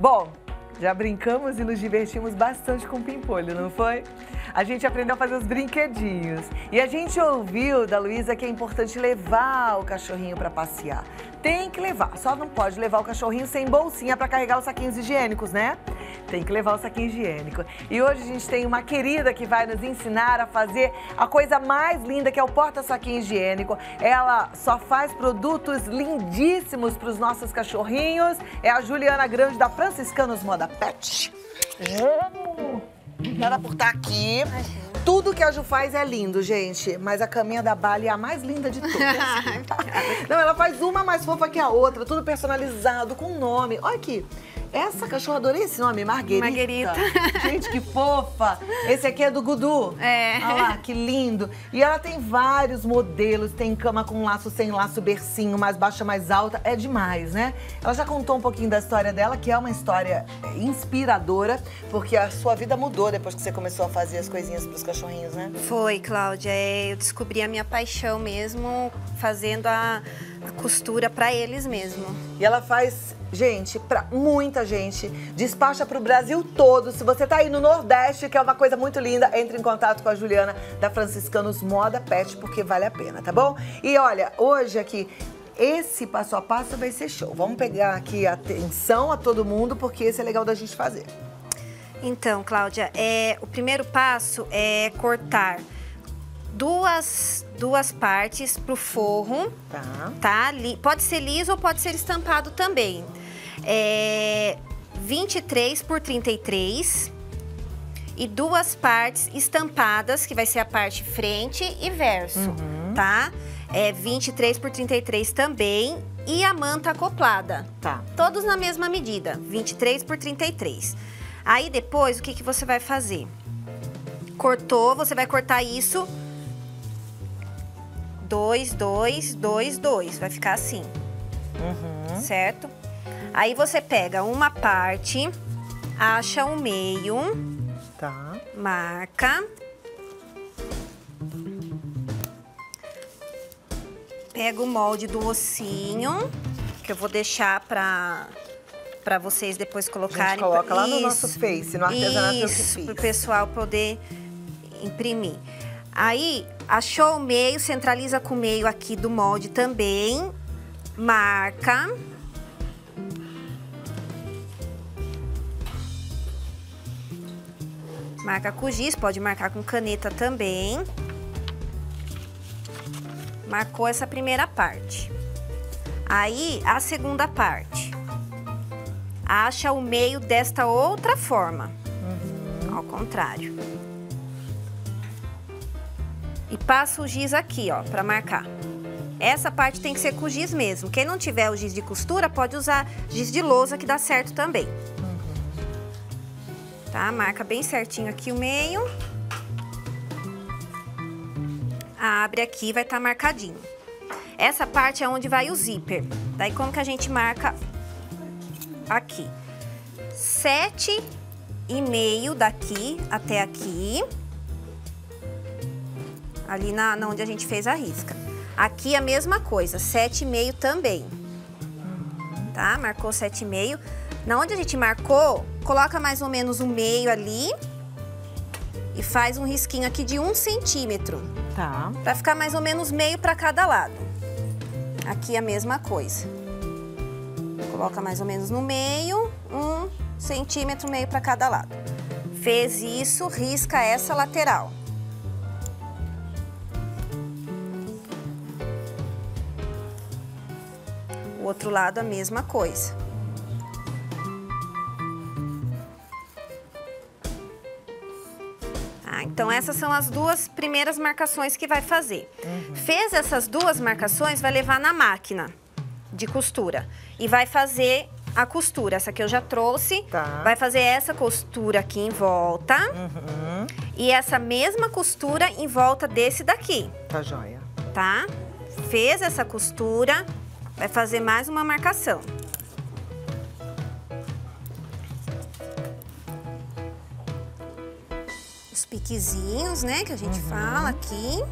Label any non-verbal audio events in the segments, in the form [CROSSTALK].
Bom, já brincamos e nos divertimos bastante com o pimpolho, não foi? A gente aprendeu a fazer os brinquedinhos. E a gente ouviu da Luísa que é importante levar o cachorrinho para passear. Tem que levar, só não pode levar o cachorrinho sem bolsinha para carregar os saquinhos higiênicos, né? Tem que levar o saquinho higiênico. E hoje a gente tem uma querida que vai nos ensinar a fazer a coisa mais linda que é o porta-saquinho higiênico. Ela só faz produtos lindíssimos para os nossos cachorrinhos. É a Juliana Grande da Franciscanos Moda Pet. Obrigada por estar aqui. Tudo que a Ju faz é lindo, gente. Mas a caminha da Bali é a mais linda de todas. [LAUGHS] Não, ela faz uma mais fofa que a outra, tudo personalizado, com nome. Olha aqui. Essa cachorra, adorei esse nome, Marguerita. Marguerita. [LAUGHS] Gente, que fofa. Esse aqui é do Gudu. É. Olha lá, que lindo. E ela tem vários modelos. Tem cama com laço, sem laço, bercinho, mais baixa, mais alta. É demais, né? Ela já contou um pouquinho da história dela, que é uma história é, inspiradora, porque a sua vida mudou depois que você começou a fazer as coisinhas pros cachorrinhos, né? Foi, Cláudia. É, eu descobri a minha paixão mesmo fazendo a, a costura para eles mesmo. E ela faz gente, pra muita gente, despacha pro Brasil todo. Se você tá aí no Nordeste, que é uma coisa muito linda, entre em contato com a Juliana da Franciscanos Moda Pet, porque vale a pena, tá bom? E olha, hoje aqui esse passo a passo vai ser show. Vamos pegar aqui atenção a todo mundo, porque esse é legal da gente fazer. Então, Cláudia, é, o primeiro passo é cortar duas, duas partes pro forro, Tá. tá? Li- pode ser liso ou pode ser estampado também. É 23 por 33 e duas partes estampadas, que vai ser a parte frente e verso, tá? É 23 por 33 também e a manta acoplada. Tá. Todos na mesma medida, 23 por 33. Aí depois, o que, que você vai fazer? Cortou, você vai cortar isso. 2, 2, 2, 2. Vai ficar assim, Uhum. certo? Aí você pega uma parte, acha o meio, Tá. marca. Pega o molde do ossinho, que eu vou deixar pra, pra vocês depois A colocarem. gente coloca lá no Isso. nosso Face, no artesanato Isso, fiz. pro pessoal poder imprimir. Aí, achou o meio, centraliza com o meio aqui do molde também. Marca. Marca com giz, pode marcar com caneta também. Marcou essa primeira parte. Aí, a segunda parte. Acha o meio desta outra forma. Ao contrário. E passa o giz aqui, ó, pra marcar. Essa parte tem que ser com giz mesmo. Quem não tiver o giz de costura, pode usar giz de lousa, que dá certo também. Tá? Marca bem certinho aqui o meio. Abre aqui, vai estar marcadinho. Essa parte é onde vai o zíper. Daí, como que a gente marca? Sete e meio daqui até aqui. Ali na, na onde a gente fez a risca. Aqui a mesma coisa, sete e meio também. Tá? Marcou sete e meio. Na onde a gente marcou, coloca mais ou menos o meio ali. E faz um risquinho aqui de um centímetro. Tá. Pra ficar mais ou menos meio para cada lado. Aqui a mesma coisa. Coloca mais ou menos no meio, um centímetro meio para cada lado. Fez isso, risca essa lateral. O outro lado a mesma coisa. Tá, então essas são as duas primeiras marcações que vai fazer. Fez essas duas marcações, vai levar na máquina de costura e vai fazer a costura. Essa aqui eu já trouxe. Tá. Vai fazer essa costura aqui em volta Uhum. e essa mesma costura em volta desse daqui, Tá joia. tá? Fez essa costura, vai fazer mais uma marcação. Os piquezinhos, né, que a gente fala aqui.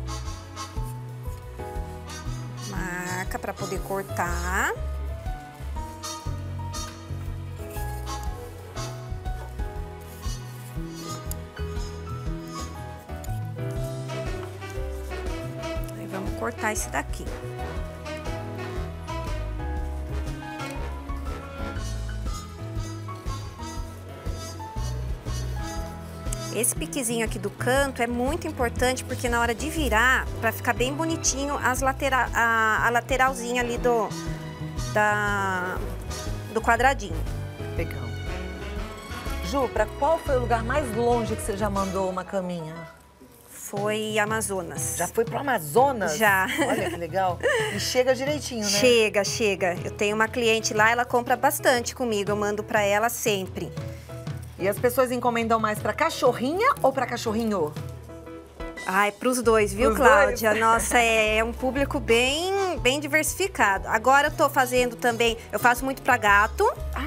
Marca para poder cortar. Cortar esse daqui. Esse piquezinho aqui do canto é muito importante porque na hora de virar, para ficar bem bonitinho as latera a, a lateralzinha ali do, da, do quadradinho. Legal. Ju, para qual foi o lugar mais longe que você já mandou uma caminha? Foi Amazonas. Já foi pro Amazonas? Já. Olha que legal. E chega direitinho, né? Chega, chega. Eu tenho uma cliente lá, ela compra bastante comigo, eu mando para ela sempre. E as pessoas encomendam mais para cachorrinha ou para cachorrinho? Ai, para os dois, viu, Pros Cláudia? dois? Nossa, é, é um público bem, bem diversificado. Agora eu tô fazendo também, eu faço muito para gato. Ah,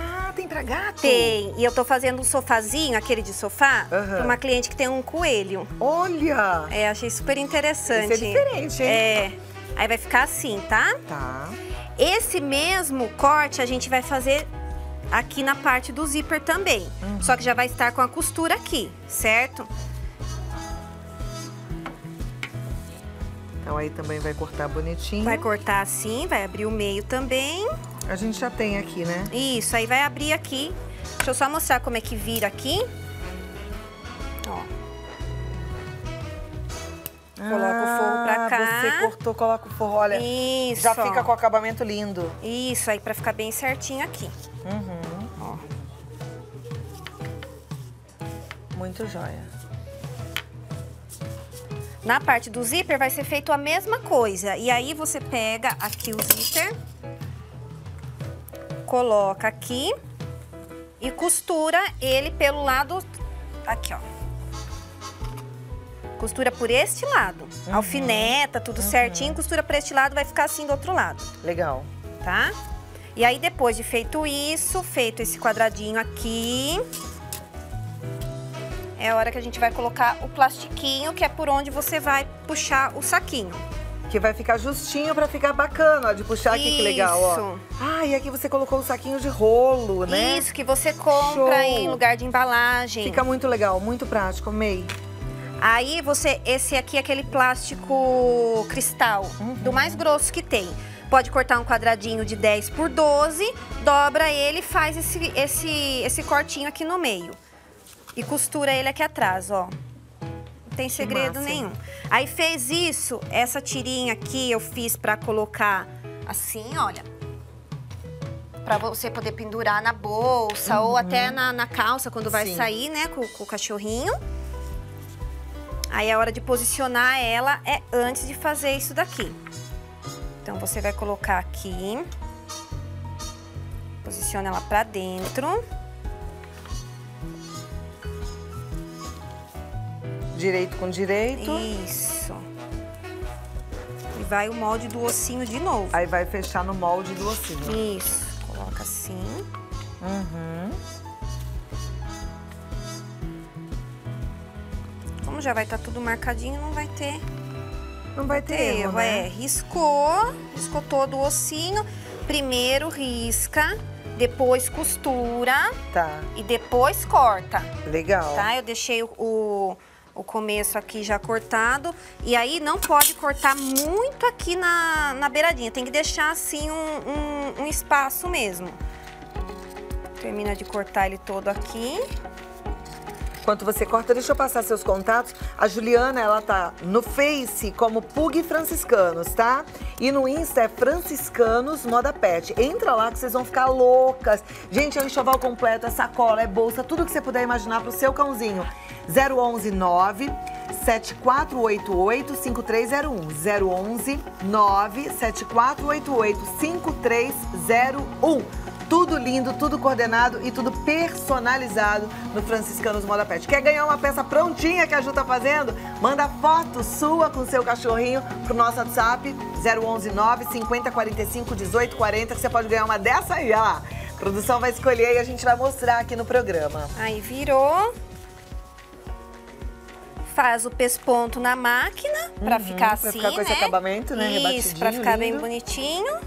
gato? Tem. E eu tô fazendo um sofazinho, aquele de sofá, Aham. pra uma cliente que tem um coelho. Olha! É, achei super interessante. Esse é diferente, hein? É. Aí vai ficar assim, tá? Tá. Esse mesmo corte a gente vai fazer aqui na parte do zíper também. Uhum. Só que já vai estar com a costura aqui, certo? Então aí também vai cortar bonitinho. Vai cortar assim, vai abrir o meio também. A gente já tem aqui, né? Isso, aí vai abrir aqui. Deixa eu só mostrar como é que vira aqui. Ó. Coloca o forro pra Ah, cá. Você cortou, coloca o forro. Olha, Isso. já fica com o acabamento lindo. Isso, aí pra ficar bem certinho aqui. Uhum. Ó. Muito jóia. Na parte do zíper vai ser feito a mesma coisa. E aí você pega aqui o zíper, coloca aqui e costura ele pelo lado aqui, ó. Costura por este lado. Alfineta, tudo certinho, costura por este lado, vai ficar assim do outro lado, Legal. tá? E aí depois de feito isso, feito esse quadradinho aqui, é a hora que a gente vai colocar o plastiquinho, que é por onde você vai puxar o saquinho. Que vai ficar justinho pra ficar bacana, ó, de puxar aqui, que legal, ó. Isso. Ah, e aqui você colocou o saquinho de rolo, né? Isso, que você compra Show. em lugar de embalagem. Fica muito legal, muito prático, amei. Aí você, esse aqui é aquele plástico cristal, Uhum. do mais grosso que tem. Pode cortar um quadradinho de 10 por 12, dobra ele e faz esse, esse, esse cortinho aqui no meio. E costura ele aqui atrás, ó. Tem segredo massa, nenhum. Aí fez isso, essa tirinha aqui eu fiz pra colocar assim, olha. Pra você poder pendurar na bolsa ou até na, na calça quando vai Uhum. Sim. sair, né, com, com o cachorrinho. Aí a hora de posicionar ela é antes de fazer isso daqui. Então você vai colocar aqui. Posiciona ela pra dentro. Direito com direito. Isso. E vai o molde do ossinho de novo. Aí vai fechar no molde do ossinho. Isso. Coloca assim. Uhum. Como já vai estar tudo marcadinho, não vai ter Não vai ter erro, erro. né? É, riscou, riscou todo o ossinho. Primeiro risca, depois costura Tá, e depois corta. legal. tá? Eu deixei o, o, o começo aqui já cortado. E aí não pode cortar muito aqui na, na beiradinha. Tem que deixar assim um, um, um espaço mesmo. Termina de cortar ele todo aqui. Enquanto você corta, deixa eu passar seus contatos. A Juliana, ela tá no Face como Pug Franciscanos, tá? E no Insta é Franciscanos Moda Pet. Entra lá que vocês vão ficar loucas. Gente, é um enxoval completo, é sacola, é bolsa, tudo que você puder imaginar pro seu cãozinho. 011 9 7488 5301. 011 9 7488 5301. Tudo lindo, tudo coordenado e tudo personalizado no Franciscanos Moda Pet. Quer ganhar uma peça prontinha que a Ju tá fazendo? Manda foto sua com seu cachorrinho pro nosso WhatsApp 011 9 50 45 18 40 que você pode ganhar uma dessa aí, ó. A produção vai escolher e a gente vai mostrar aqui no programa. Aí virou. Faz o pesponto na máquina pra ficar assim, Uhum, pra ficar com esse né? acabamento, né, Isso, rebatidinho, ficar bem lindo. bonitinho.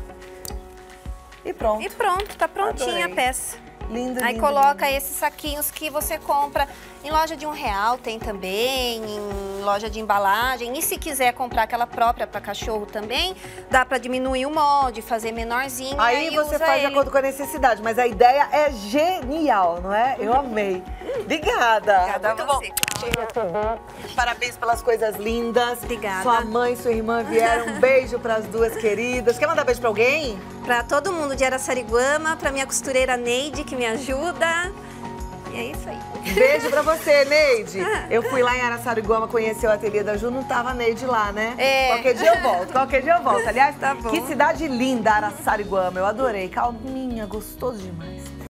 E pronto. E pronto, tá prontinha Adorei. a peça. Lindo, Aí lindo, coloca lindo. esses saquinhos que você compra em loja de um real, tem também, em loja de embalagem. E se quiser comprar aquela própria para cachorro também, dá para diminuir o molde, fazer menorzinho. Aí, e você faz de ele. acordo com a necessidade, mas a ideia é genial, não é? Eu amei. Obrigada. Obrigada a Muito você. bom. Parabéns pelas coisas lindas. Obrigada. Sua mãe e sua irmã vieram. Um beijo pras duas queridas. Quer mandar beijo pra alguém? Para todo mundo de Araçariguama, para minha costureira Neide, que me ajuda. E é isso aí. Beijo pra você, Neide. [LAUGHS] Eu fui lá em Araçariguama conhecer o ateliê da Ju, não tava a Neide lá, né? É. Qualquer dia eu volto, qualquer dia eu volto. Aliás, Tá bom. que cidade linda, Araçariguama. Eu adorei. Calminha, gostoso demais.